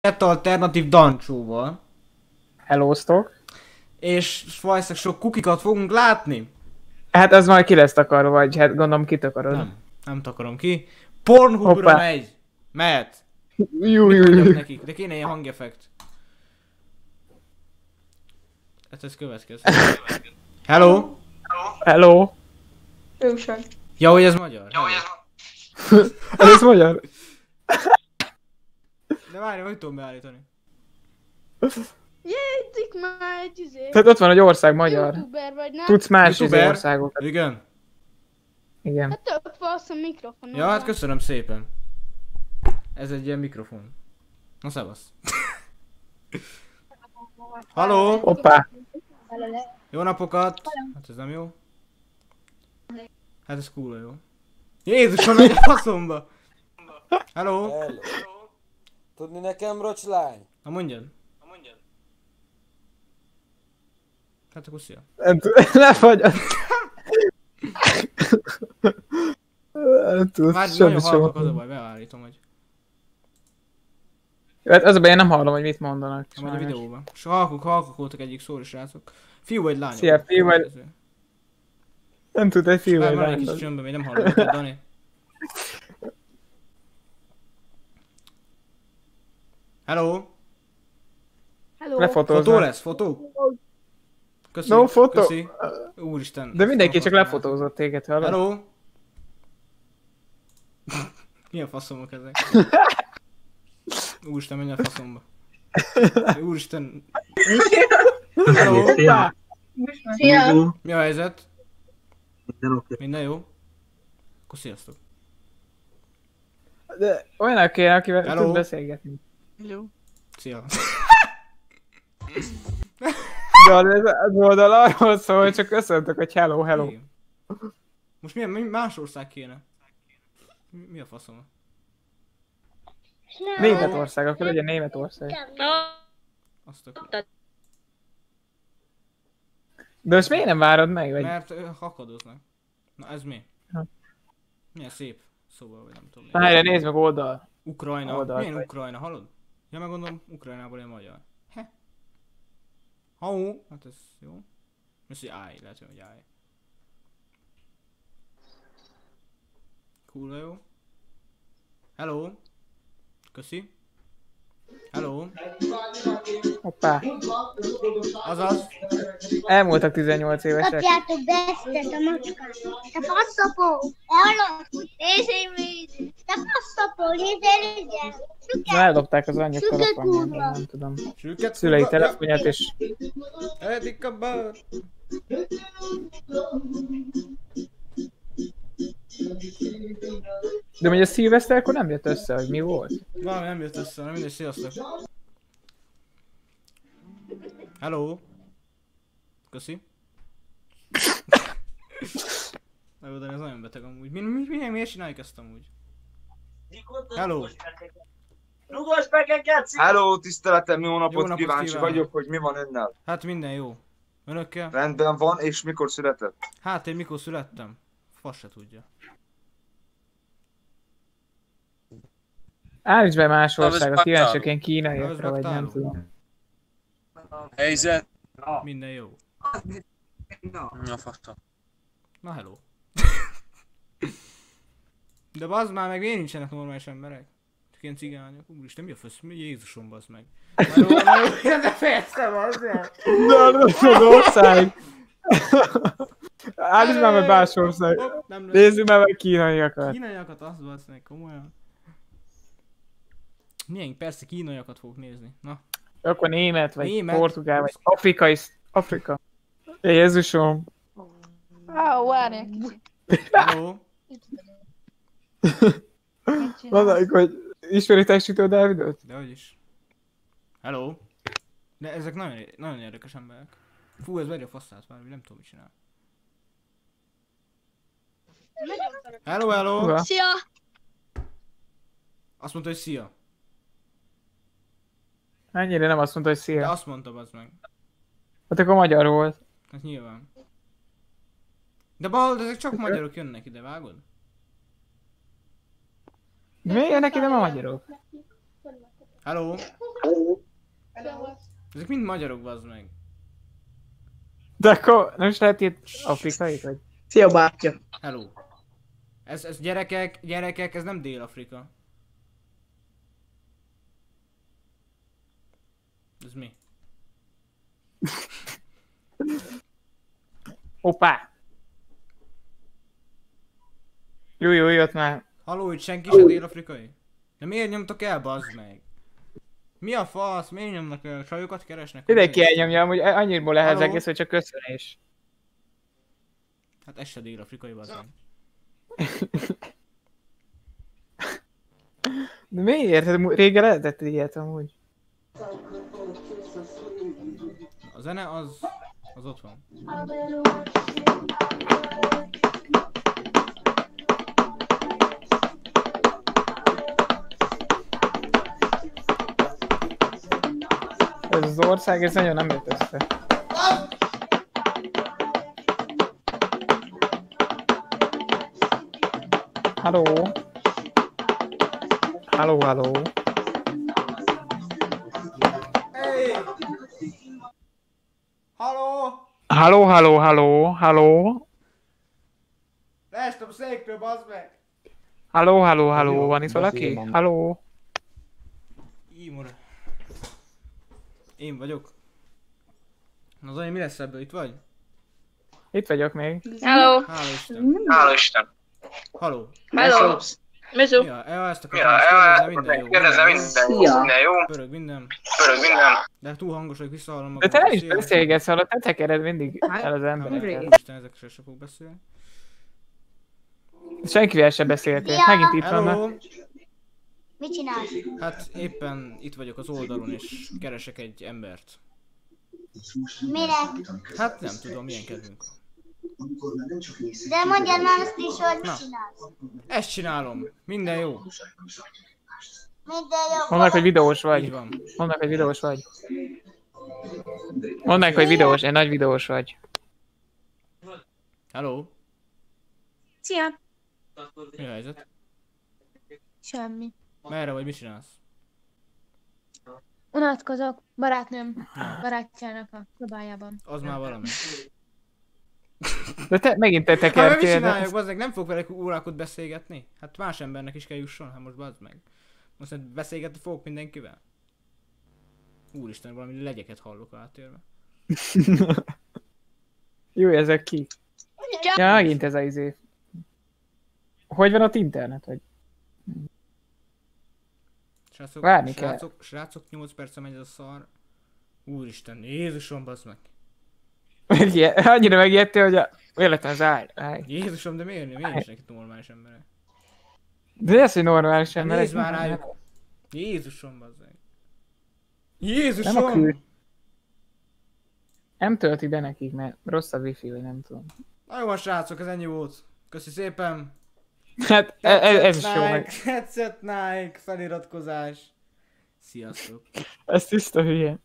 Lett alternatív dancsóval. Hellóztok. És valószínűleg sok kukikat fogunk látni. Hát az majd ki lesz takarva, vagy hát gondolom kitakarod. Nem, nem takarom ki. Pornhubra megy. Mehet. Mondjak jú. nekik, de kéne ilyen hangeffekt. Hát ez következő. Hello? Hello. Ősök. Ja, hogy ez magyar? Hello. Ez ez magyar? De várj, hogy tudom beállítani? Jegyzik már egy izé. Tehát ott van, hogy ország magyar. Youtuber vagy, nem? Tudsz más izé országokat. Igen. Igen. Hát több fasz a mikrofon. Ja, hát köszönöm szépen. Ez egy ilyen mikrofon. Na szevasz. Halló? Hoppá. Jó napokat! Hát ez nem jó. Hát ez cool, jó. Jézusom, megy a faszomba! Hello? Hello. Tudni nekem, rocslány? Na mondjad. Na mondjad. Hát akkor szia. Nem tud- Ne fagy. Nem tudsz Várj, semmit nagyon sem az a baj, beállítom, hogy. Hát az a baj, én nem hallom, hogy mit mondanak. Nem a videóban. És halkok, halkok voltak egyik szóri srácok. Fiú vagy lány? Szia, fiú vagy- Nem tud egy fiú Már vagy van egy lány. kis csömbben, még nem hallom Dani. Hello? Hello. Lefotózva. Fotó lesz, fotó? Köszi, No photo. köszi. Úristen. De mindenki csak lefotózott téged, hallod? Hello? Milyen faszomok ezek? Úristen, menj a faszomba. Úristen. Hello? Szia. Mi a helyzet? Minden oké. Minden jó? Akkor sziasztok. De olyanak kéne, akivel Hello? tud beszélgetni. Szia. De az, az oldal arról szól, hogy csak köszöntök, hogy hello, hello. Igen. Most milyen mi más ország kéne? Mi, mi a faszom? Németország, akkor legyen Németország. Azt a... De most miért nem várod meg? Vagy... Mert ö, hakadoznak. Na ez mi? Ha. Milyen szép szóval, vagy nem tudom. Várj, nézd meg oldal. Ukrajna. Oldalt Milyen vagy. Ukrajna, hallod? Ja, meg gondolom, Ukrajnából ilyen magyar. He. Hau, hát ez jó. Most hogy állj, lehet, hogy állj. Cool, jó. Hello. Köszi. Hello. Hoppá. Azaz. Elmúltak 18 évesek. Kapjátok be ezt a macskát. Te faszapó! Arra! Nézzél még! Te faszapó! Nézzél igen! Na, eldobták az anyjuk kurva. nem tudom. Sülket. Szülei telefonját és... Ja. Edik a bár. De hogy a szilveszter akkor nem jött össze, hogy mi volt? Valami nem jött össze, na mindegy, sziasztok. Hello. Köszi. Megoldani, ez nagyon beteg amúgy. Mi, mi, mi, miért csináljuk ezt amúgy? Hello. Rugos meg Geci! Hello, tiszteletem, jó napot, Jó napot kíváncsi kívánok. vagyok, hogy mi van önnel. Hát minden jó. Önökkel? Rendben van, és mikor született? Hát én mikor születtem? Fasz se tudja. Állíts be más országot, kíváncsiak ilyen kínaiakra, vagy nem tudom. Helyzet? Minden jó. Na faszom. Na hello. De bazd már meg, miért nincsenek normális emberek? Csak ilyen cigányok. Úristen, mi a fasz? Mi Jézusom, bazd meg. Jó, jó, de fejeztem, bazd meg. Na, nem az ország! Állíts már meg más ország. Nézzük már meg kínaiakat. Kínaiakat azt bazd meg, komolyan. Milyen, persze kínaiakat fogok nézni. Na, Akkor német, vagy Német. portugál, vagy afrikai, Afrika. Jézusom. Á, várj egy kicsit. hello. Mondanak, hogy ismeritek Sütő Dávidot? De hogy is. Hello. De ezek nagyon, nagyon érdekes emberek. Fú, ez veri a faszát már, nem tudom mit csinál. Hello, hello. Hova? Szia! Azt mondta, hogy szia. Ennyire nem azt mondta, hogy De szia. azt mondta, az meg. Hát akkor magyar volt. Hát nyilván. De bal, ezek csak magyarok jönnek ide, vágod? Miért jönnek ide a magyarok? Hello. Ezek mind magyarok, bazd meg. De akkor nem is lehet itt afrikai, vagy? Szia bátyja. Hello. Ez, ez gyerekek, gyerekek, ez nem Dél-Afrika. Ez mi? Hoppá! Jó, jó, jött már. Halló, itt senki se dél-afrikai? De miért nyomtok el, bazd meg? Mi a fasz? Miért nyomnak el? Csajokat keresnek? Mindenki elnyomja, hogy annyiból lehet az egész, hogy csak köszönés. Hát ez se dél-afrikai, bazd meg. De miért? Hát Régen lehetett ilyet amúgy. A zene az... az ott van. Az ország, ez nagyon nem jött össze. Halló? Halló, halló? Hey! Halló! Halló, halló, halló, halló? Leestem a székről, bazd meg! Halló, halló, halló, van itt valaki? Halló? Ímor. Én vagyok. Na Zoli, mi lesz ebből? Itt vagy? Itt vagyok még. Hello. Hála Isten. Hála Isten. Halló. Hello. Mizu. Ja, ja, ezt Ja, akartam, ja, ja, minden jó. kérdezze minden, Szia. minden jó, Pörög minden. pörög minden. De túl hangos, hogy visszahallom De magam. te nem is beszélgetsz, hallod, te tekered mindig el az emberek. embereket. Isten, ezekre se fog beszélni. Senkivel se beszéltél, megint itt vannak. Mit csinálsz? Hát éppen itt vagyok az oldalon és keresek egy embert. Minek? Hát nem tudom, milyen kedvünk. van. De mondjad már azt is, hogy Na. mit csinálsz. Ezt csinálom. Minden jó. Minden jó. Mondd meg, hogy videós vagy. meg, hogy videós vagy. Mondd meg, hogy videós, egy nagy videós vagy. Hello? Szia. Mi a helyzet? Semmi. Merre vagy, mit csinálsz? Unatkozok. Barátnőm. Barátjának a szobájában. Az már valami. De te megint te Hát mit tekertél. csináljak, bazdmeg? Nem fog velük órákat beszélgetni? Hát más embernek is kell jusson, hát most bazd meg. Most hát beszélgetni fogok mindenkivel? Úristen, valami legyeket hallok átérve. Jó, ezek ki? Ja, megint ez a izé. Hogy van ott internet, vagy? Srácok, Várni kell. srácok, srácok, 8 perce megy ez a szar. Úristen, Jézusom, bazd meg. Megijed, annyira megijedtél, hogy a... Véletlen az állj, állj. Jézusom, de miért, miért nincsenek itt normális emberek? De ez, hogy normális ember. Nézd már rájuk! Jézusom, bazd meg. Jézusom! Nem kül. Nem tölti be nekik, mert rossz a wifi, vagy nem tudom. Na jó srácok, ez ennyi volt. Köszi szépen. Hát ez, ez is jó meg. Tetszett Nike, feliratkozás. Sziasztok. Ez tiszta hülye.